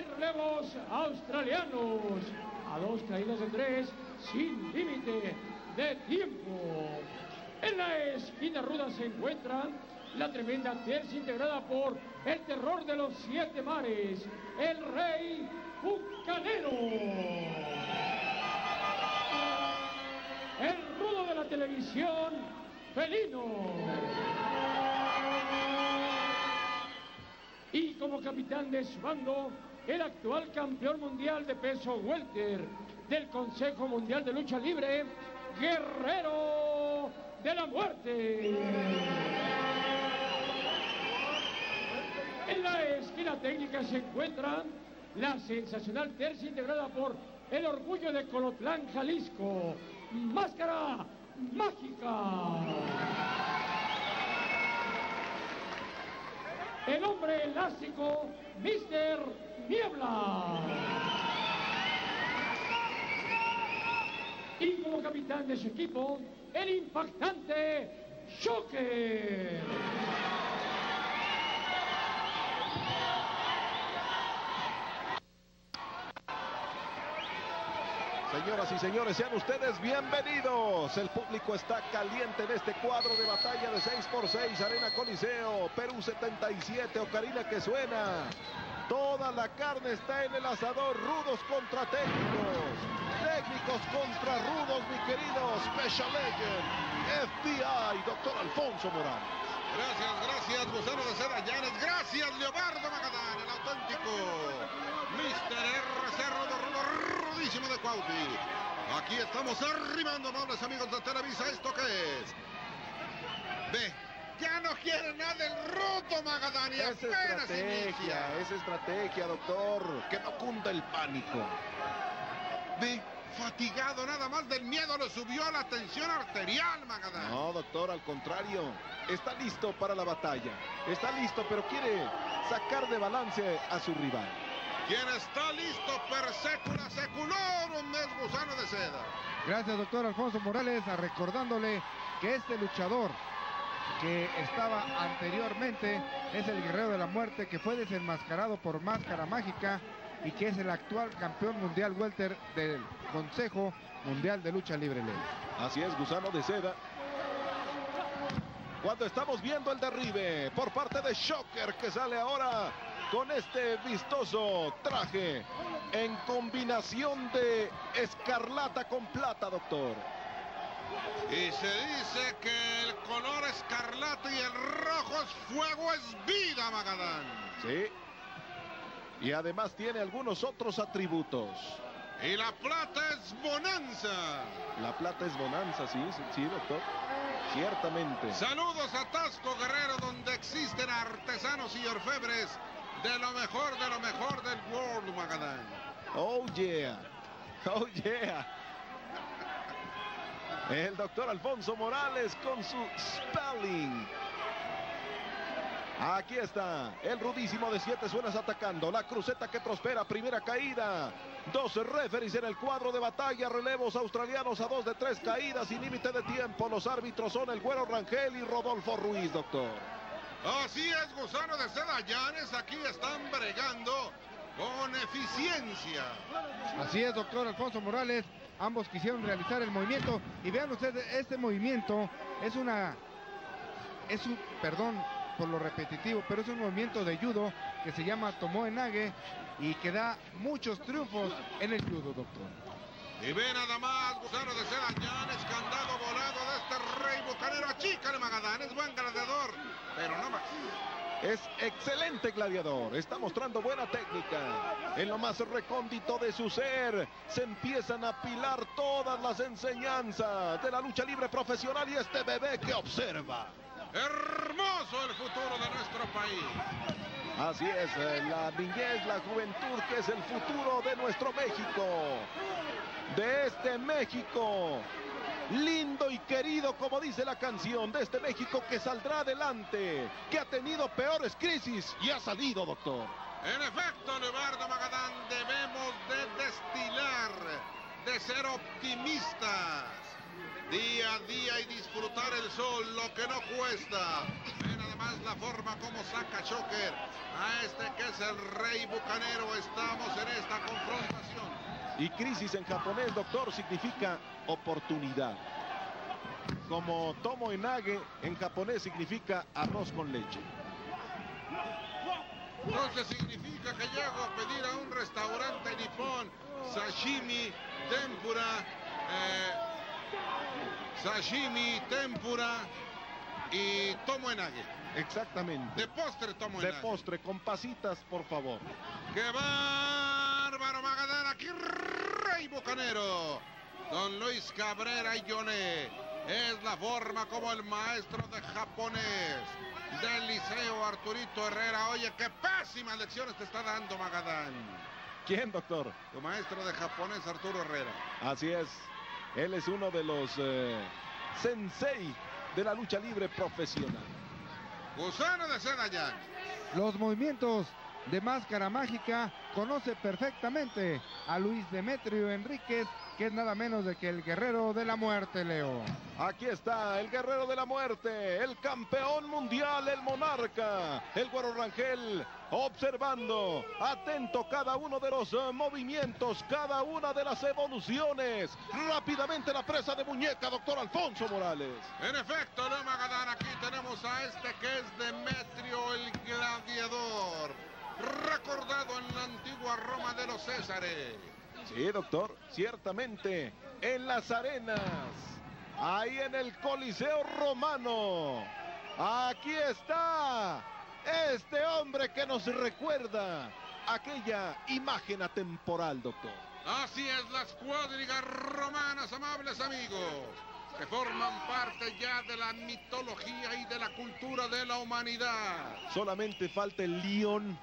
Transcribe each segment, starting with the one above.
en australianos. A dos caídas de tres, sin límite de tiempo. En la esquina ruda se encuentra la tremenda tercia integrada por el terror de los siete mares, el rey Bucanero. El rudo de la televisión, Felino. Y como capitán de su bando, el actual campeón mundial de peso welter del Consejo Mundial de Lucha Libre, Guerrero de la Muerte. En la esquina técnica se encuentra la sensacional tercia integrada por el orgullo de Colotlán, Jalisco, Máscara Mágica. El hombre elástico, Mr. Niebla. Y como capitán de su equipo, el impactante Shocker. Señoras y señores, sean ustedes bienvenidos. El público está caliente en este cuadro de batalla de 6x6, Arena Coliseo, Perú 77, Ocarina que suena. Toda la carne está en el asador, rudos contra técnicos, técnicos contra rudos, mi querido Special Agent, FBI, doctor Alfonso Morales. Gracias, gracias, Gusano de Seda Llanes. Gracias, Leobardo Magadán, el auténtico Mr. RC Rodo, Rodo, De Cuauti. Aquí estamos arrimando, amables amigos de Televisa. ¿Esto qué es? Ve, ya no quiere nada del Ruto Magadán y Es estrategia, es estrategia, doctor. Que no cunda el pánico. Ve, fatigado nada más del miedo, le subió la tensión arterial, Magadán. No, doctor, al contrario. Está listo para la batalla. Está listo, pero quiere sacar de balance a su rival. Quien está listo per secula seculorum es Gusano de Seda. Gracias, doctor Alfonso Morales, a recordándole que este luchador que estaba anteriormente es el guerrero de la muerte que fue desenmascarado por Máscara Mágica y que es el actual campeón mundial welter del Consejo Mundial de Lucha Libre Ley. Así es, gusano de seda. Cuando estamos viendo el derribe por parte de Shocker que sale ahora con este vistoso traje en combinación de escarlata con plata, doctor. Y se dice que el color escarlata y el rojo es fuego, es vida, Magadán. Sí. Y además tiene algunos otros atributos. Y la plata es bonanza. La plata es bonanza, sí, sí, sí, doctor. Ciertamente. Saludos a Tasco Guerrero, donde existen artesanos y orfebres de lo mejor, de lo mejor del World, Magadán. Oh yeah. Oh yeah. El doctor Alfonso Morales con su spelling. Aquí está, el rudísimo de siete suenas atacando, la cruceta que prospera, primera caída, 12 referees en el cuadro de batalla, relevos australianos a dos de tres caídas sin límite de tiempo, los árbitros son el Güero Rangel y Rodolfo Ruiz, doctor. Así es, gusano de seda Llanes, aquí están bregando con eficiencia. Así es, doctor Alfonso Morales. Ambos quisieron realizar el movimiento. Y vean ustedes, este movimiento es una... Es un... Perdón por lo repetitivo, pero es un movimiento de judo que se llama Tomoe Nage y que da muchos triunfos en el judo, doctor. Y ve nada más, gusano de seda Llanes, candado volado de este rey bucanero. Achícale, Magadán, es buen gladiador, pero no más. Es excelente gladiador, está mostrando buena técnica. En lo más recóndito de su ser se empiezan a apilar todas las enseñanzas de la lucha libre profesional y este bebé que observa. Hermoso el futuro de nuestro país. Así es, eh, la niñez, la juventud que es el futuro de nuestro México. De este México. Lindo y querido, como dice la canción, de este México que saldrá adelante, que ha tenido peores crisis y ha salido, doctor. En efecto, Leonardo Magadán, debemos de destilar, de ser optimistas. Día a día y disfrutar el sol, lo que no cuesta. Además la forma como saca Shocker a este que es el rey bucanero. Confrontación. Y crisis en japonés, doctor, significa oportunidad. Como tomo enage en japonés significa arroz con leche. Entonces significa que llego a pedir a un restaurante nipón sashimi, tempura, eh, sashimi, tempura y tomo enage. Exactamente. De postre tomo De enage. postre, con pasitas, por favor. Aquí Rey Bucanero. Don Luis Cabrera y Yoné. Es la forma como el maestro de japonés del Liceo Arturito Herrera. Oye, qué pésimas lecciones te está dando Magadán. ¿Quién, doctor? Tu maestro de japonés Arturo Herrera. Así es. Él es uno de los eh, sensei de la lucha libre profesional. Gusano de seda ya. Los movimientos de Máscara Mágica conoce perfectamente a Luis Demetrio Enríquez, que es nada menos de que el guerrero de la muerte, Leo. Aquí está el guerrero de la muerte, el campeón mundial, el monarca, el güero Rangel, observando, atento cada uno de los eh, movimientos, cada una de las evoluciones. Rápidamente la presa de muñeca, doctor Alfonso Morales. En efecto, no Magadán, aquí tenemos a este que es Demetrio el Gladiador. Recordado en la antigua Roma de los Césares. Sí, doctor, ciertamente, en las arenas, ahí en el Coliseo Romano. Aquí está este hombre que nos recuerda aquella imagen atemporal, doctor. Así es, las cuadrigas romanas, amables amigos, que forman parte ya de la mitología y de la cultura de la humanidad. Solamente falta el león.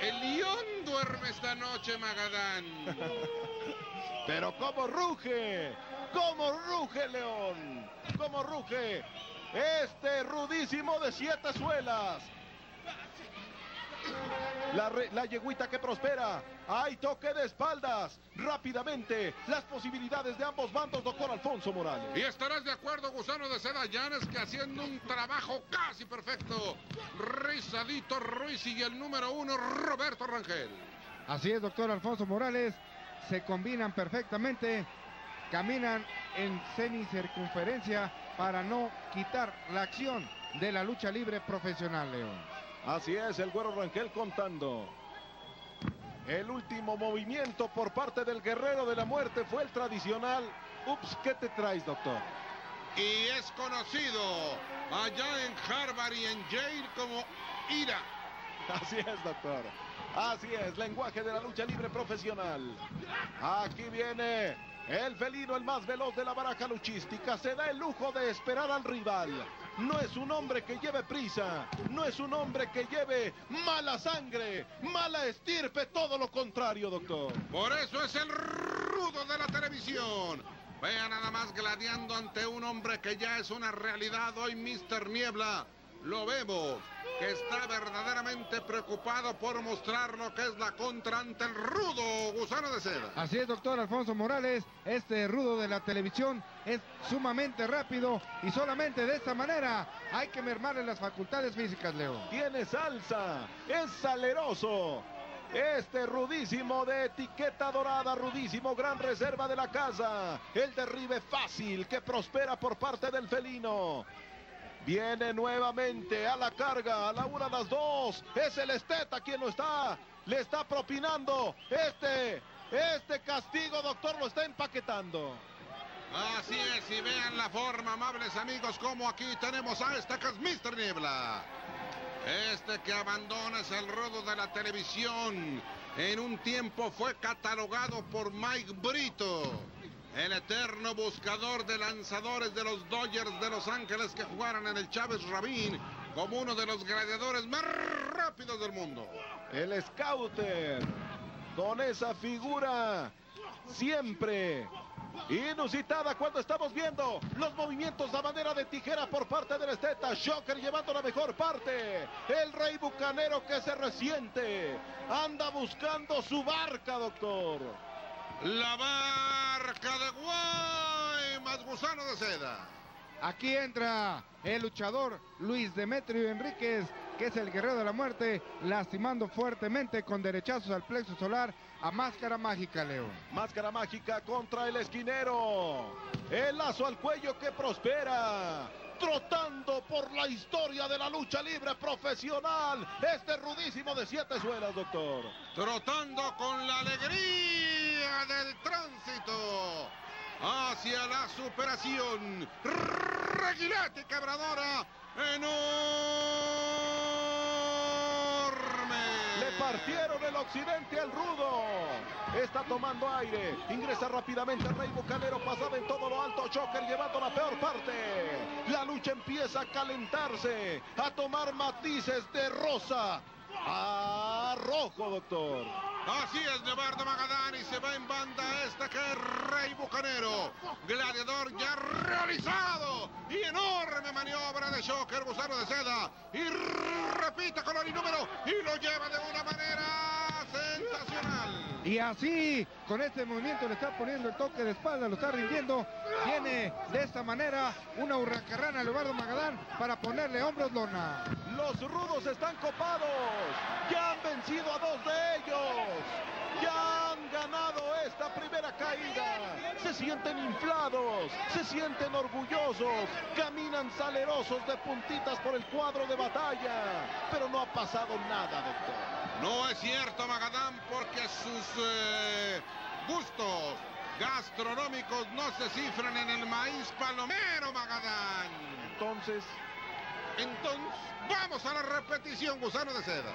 El león duerme esta noche, Magadán. Pero cómo ruge, cómo ruge león, cómo ruge este rudísimo de siete suelas. La, re- la yegüita que prospera. Hay toque de espaldas. Rápidamente, las posibilidades de ambos bandos, doctor Alfonso Morales. Y estarás de acuerdo, gusano de seda Llanes, que haciendo un trabajo casi perfecto, Rizadito Ruiz y el número uno, Roberto Rangel. Así es, doctor Alfonso Morales. Se combinan perfectamente, caminan en semicircunferencia para no quitar la acción de la lucha libre profesional, León. Así es, el güero Rangel contando. El último movimiento por parte del guerrero de la muerte fue el tradicional. Ups, ¿qué te traes, doctor? Y es conocido allá en Harvard y en Yale como Ira. Así es, doctor. Así es, lenguaje de la lucha libre profesional. Aquí viene el felino, el más veloz de la baraja luchística. Se da el lujo de esperar al rival. No es un hombre que lleve prisa. No es un hombre que lleve mala sangre, mala estirpe. Todo lo contrario, doctor. Por eso es el rudo de la televisión. Vea nada más gladiando ante un hombre que ya es una realidad hoy, Mr. Niebla. Lo vemos, que está verdaderamente preocupado por mostrar lo que es la contra ante el rudo gusano de seda. Así es, doctor Alfonso Morales. Este rudo de la televisión es sumamente rápido y solamente de esta manera hay que mermarle las facultades físicas, León. Tiene salsa, es saleroso. Este rudísimo de etiqueta dorada, rudísimo, gran reserva de la casa. El derribe fácil que prospera por parte del felino. Viene nuevamente a la carga, a la una, a las dos. Es el Esteta quien lo está, le está propinando. Este, este castigo, doctor, lo está empaquetando. Así es, y vean la forma, amables amigos, como aquí tenemos a este que es Mr. Niebla. Este que abandona es el rodo de la televisión. En un tiempo fue catalogado por Mike Brito, el eterno buscador de lanzadores de los Dodgers de Los Ángeles que jugaron en el Chávez Rabín como uno de los gladiadores más rápidos del mundo. El Scouter, con esa figura siempre inusitada cuando estamos viendo los movimientos a manera de tijera por parte del Esteta. Shocker llevando la mejor parte. El Rey Bucanero que se resiente. Anda buscando su barca, doctor. La barca de Guaymas, gusano de seda. Aquí entra el luchador Luis Demetrio Enríquez que es el guerrero de la muerte, lastimando fuertemente con derechazos al plexo solar a Máscara Mágica, León. Máscara mágica contra el esquinero. El lazo al cuello que prospera. Trotando por la historia de la lucha libre profesional. Este rudísimo de siete suelas, doctor. Trotando con la alegría del tránsito hacia la superación. Reguilete quebradora enorme. Le partieron el occidente al rudo. Está tomando aire. Ingresa rápidamente el Rey Bucanero. Pasada en todo lo alto. Choker llevando la peor parte. La lucha empieza a calentarse. A tomar matices de rosa a rojo, doctor. Así es, Leobardo Magadán y se va en banda este que es Rey Bucanero. Gladiador ya realizado. Y enorme maniobra de Shocker, gusano de seda. Y repite color y número. Y lo lleva de una manera sensacional. Y así, con este movimiento le está poniendo el toque de espalda, lo está rindiendo. Tiene de esta manera una hurracarrana a Leobardo Magadán para ponerle hombros lona. Los rudos están copados. Ya han vencido a dos de ellos. Ya han ganado esta primera caída. Se sienten inflados, se sienten orgullosos, caminan salerosos de puntitas por el cuadro de batalla. Pero no ha pasado nada, doctor. No es cierto, Magadán, porque sus eh, gustos gastronómicos no se cifran en el maíz palomero, Magadán. Entonces, Entonces, vamos a la repetición, gusano de seda.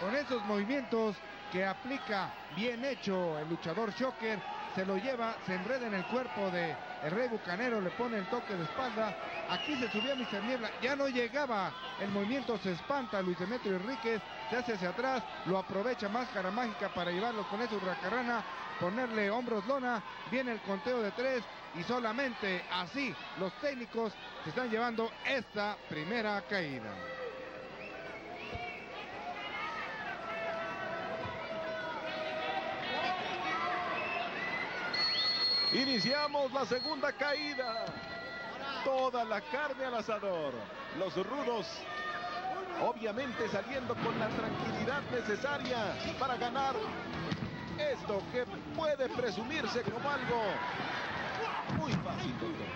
Con esos movimientos que aplica bien hecho el luchador Shocker, se lo lleva, se enreda en el cuerpo de el Rey Bucanero, le pone el toque de espalda. Aquí se subía Mr. Niebla, ya no llegaba. El movimiento se espanta, Luis Demetrio Enríquez se hace hacia atrás, lo aprovecha Máscara Mágica para llevarlo con esa hurracarrana, ponerle hombros lona, viene el conteo de tres y solamente así los técnicos se están llevando esta primera caída. Iniciamos la segunda caída. Toda la carne al asador. Los rudos, obviamente saliendo con la tranquilidad necesaria para ganar esto que puede presumirse como algo muy fácil. doctor.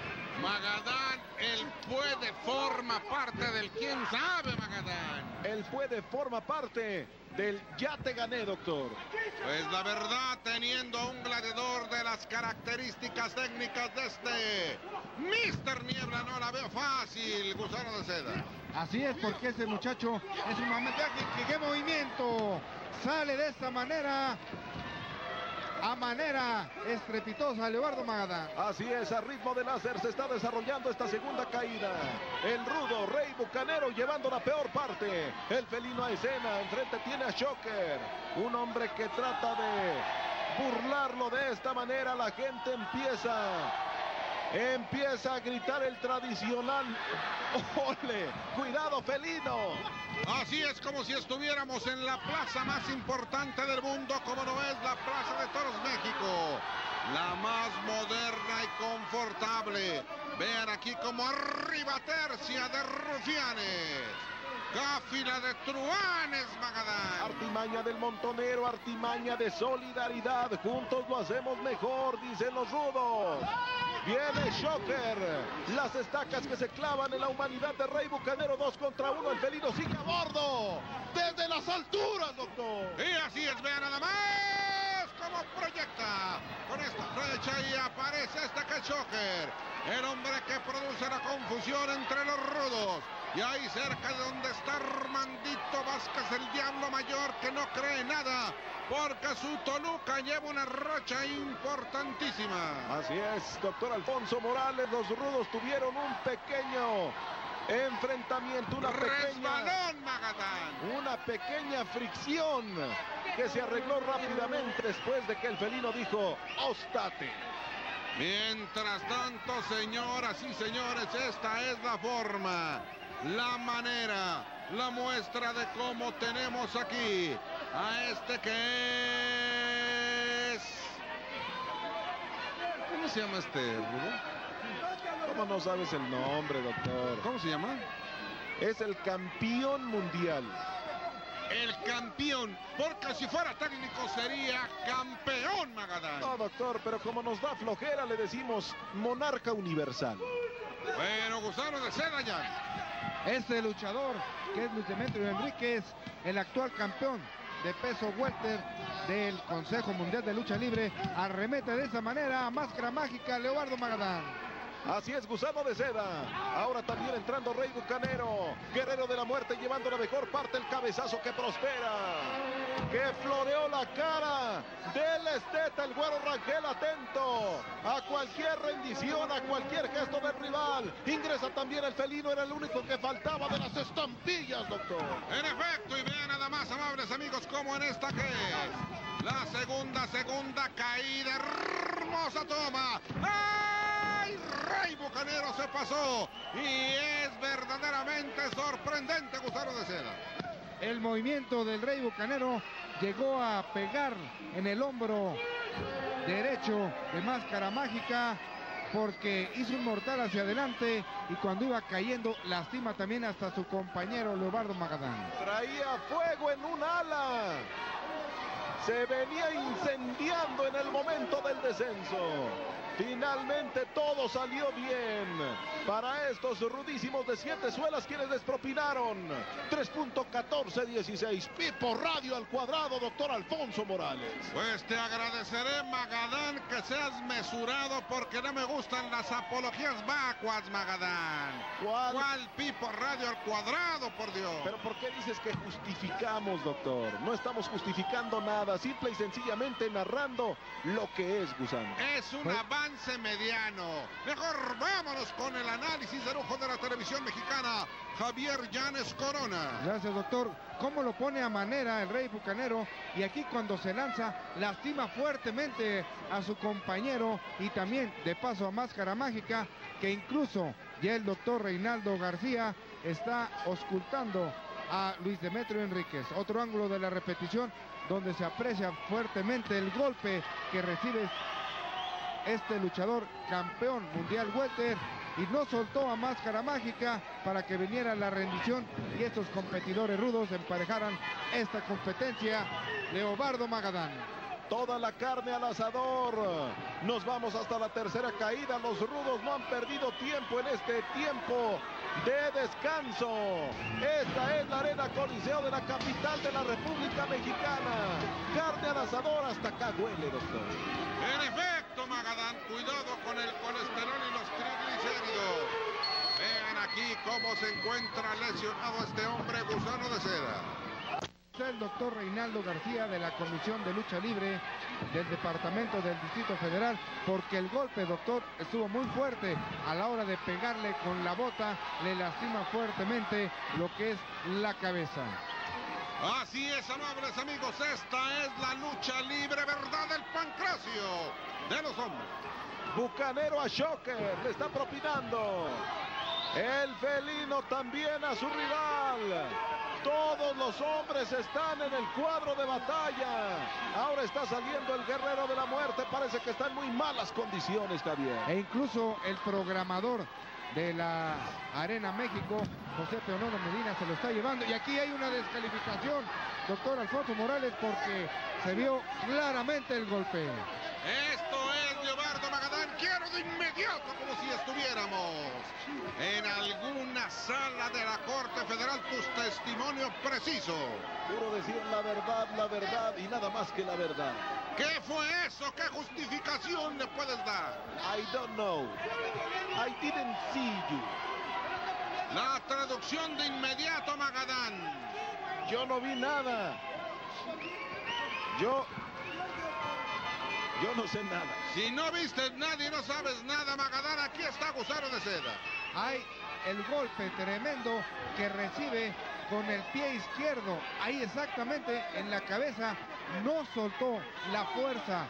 Magadán, el puede forma parte del quién sabe, Magadán. Él puede forma parte del ya te gané, doctor. Pues la verdad, teniendo a un gladiador de las características técnicas de este Mr. Niebla, no la veo fácil, gusano de seda. Así es, porque ese muchacho es un momento. ¿Qué, qué movimiento? Sale de esta manera. A manera estrepitosa, Leobardo Magadán. Así es, a ritmo de láser se está desarrollando esta segunda caída. El rudo Rey Bucanero llevando la peor parte. El felino a escena, enfrente tiene a Shocker. Un hombre que trata de burlarlo de esta manera. La gente empieza, empieza a gritar el tradicional. ¡Ole! ¡Cuidado, felino! Así es como si estuviéramos en la plaza más importante del mundo, como no es la Plaza de Toros México. La más moderna y confortable. Vean aquí como arriba tercia de rufianes. Cáfila de truanes, Magadán. Artimaña del montonero, artimaña de solidaridad. Juntos lo hacemos mejor, dicen los rudos. Viene Shocker. Las estacas que se clavan en la humanidad de Rey Bucanero. Dos contra uno. El felino sigue a bordo. Desde las alturas, doctor. Y así es, vean nada más cómo proyecta. Con esta flecha y aparece este que Shocker. El hombre que produce la confusión entre los rudos. Y ahí cerca de donde está Armandito Vázquez, el diablo mayor que no cree nada. Porque su Toluca lleva una racha importantísima. Así es, doctor Alfonso Morales. Los rudos tuvieron un pequeño enfrentamiento, una pequeña, Resbalón, Magadán. una pequeña fricción que se arregló rápidamente después de que el felino dijo, ostate. Mientras tanto, señoras y señores, esta es la forma, la manera, la muestra de cómo tenemos aquí a este que es... ¿Cómo se llama este, Rudo? ¿Cómo no sabes el nombre, doctor? ¿Cómo se llama? es el campeón mundial. El campeón, porque si fuera técnico sería campeón Magadán. No, doctor, pero como nos da flojera le decimos monarca universal. Bueno, Gusano de. Este luchador, que es Luis Demetrio Enríquez, el actual campeón de peso welter del Consejo Mundial de Lucha Libre, arremete de esa manera a Máscara Mágica Leobardo Magadán. Así es, Gusano de Seda. Ahora también entrando Rey Bucanero. Guerrero de la muerte llevando la mejor parte el cabezazo que prospera. Que floreó la cara del esteta, el güero Rangel atento a cualquier rendición, a cualquier gesto del rival. Ingresa también el felino, era el único que faltaba de las estampillas, doctor. En efecto, y vean nada más, amables amigos, como en esta que es la segunda, segunda caída. Hermosa toma. ¡Ay! Rey Bucanero se pasó. Y es verdaderamente sorprendente, Gusano de Seda. El movimiento del Rey Bucanero llegó a pegar en el hombro derecho de Máscara Mágica porque hizo un mortal hacia adelante y cuando iba cayendo lastima también hasta su compañero Leobardo Magadán. Traía fuego en un ala. Se venía incendiando en el momento del descenso. Finalmente todo salió bien para estos rudísimos de siete suelas quienes les propinaron 3.1416 Pipo Radio al cuadrado, doctor Alfonso Morales. Pues te agradeceré, Magadán, que seas mesurado porque no me gustan las apologías vacuas, Magadán. ¿Cuál? ¿Cuál Pipo Radio al cuadrado, por Dios? Pero ¿por qué dices que justificamos, doctor? No estamos justificando nada, simple y sencillamente narrando lo que es Gusano. Es un avance mediano. Mejor vámonos con el análisis de lujo de la televisión mexicana. Javier Llanes Corona. Gracias, doctor. ¿Cómo lo pone a manera el Rey Bucanero? Y aquí cuando se lanza, lastima fuertemente a su compañero y también de paso a Máscara Mágica, que incluso ya el doctor Reinaldo García está auscultando a Luis Demetrio Enríquez. Otro ángulo de la repetición donde se aprecia fuertemente el golpe que recibe este luchador campeón mundial welter y no soltó a Máscara Mágica para que viniera la rendición y estos competidores rudos emparejaran esta competencia. Leobardo Magadán. Toda la carne al asador. Nos vamos hasta la tercera caída. Los rudos no han perdido tiempo en este tiempo de descanso. Esta es la arena Coliseo de la capital de la República Mexicana. Carne al asador hasta acá huele, doctor. En efecto, Magadán, cuidado con el colesterol y los triglicéridos. Vean aquí cómo se encuentra lesionado este hombre gusano de seda. el doctor Reinaldo García de la Comisión de Lucha Libre del Departamento del Distrito Federal porque el golpe, doctor, estuvo muy fuerte a la hora de pegarle con la bota, le lastima fuertemente lo que es la cabeza. Así es, amables amigos, esta es la lucha libre, ¿verdad? del pancracio de los hombres. Bucanero a Shocker, le está propinando. El felino también a su rival. Todos los hombres están en el cuadro de batalla. Ahora está saliendo el guerrero de la muerte. Parece que está en muy malas condiciones, Javier. E incluso el programador de la Arena México, José Teodoro Medina, se lo está llevando. Y aquí hay una descalificación, doctor Alfonso Morales, porque se vio claramente el golpe. Esto es Leobardo Magadán. Quiero de inmediato, como si estuviéramos en alguna sala de la Corte Federal, tus testimonios precisos. Puro decir la verdad, la verdad y nada más que la verdad. ¿Qué fue eso? ¿Qué justificación le puedes dar? I don't know. I didn't see you. La traducción de inmediato, Magadán. Yo no vi nada. Yo... Yo no sé nada. Si no viste nada y no sabes nada, Magadán, aquí está Gusano de Seda. Hay el golpe tremendo que recibe con el pie izquierdo. Ahí exactamente en la cabeza no soltó la fuerza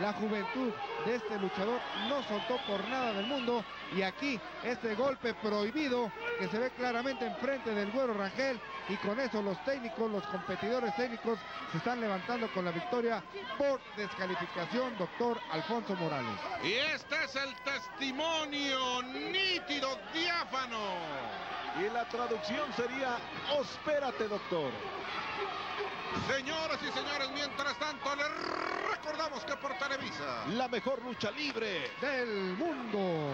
la juventud de este luchador no soltó por nada del mundo y aquí este golpe prohibido que se ve claramente enfrente del güero Rangel y con eso los técnicos, los competidores técnicos se están levantando con la victoria por descalificación, doctor Alfonso Morales. Y este es el testimonio nítido, diáfano. Y la traducción sería, espérate doctor. Señoras y señores, mientras tanto les Hablamos que por Televisa. La mejor lucha libre del mundo.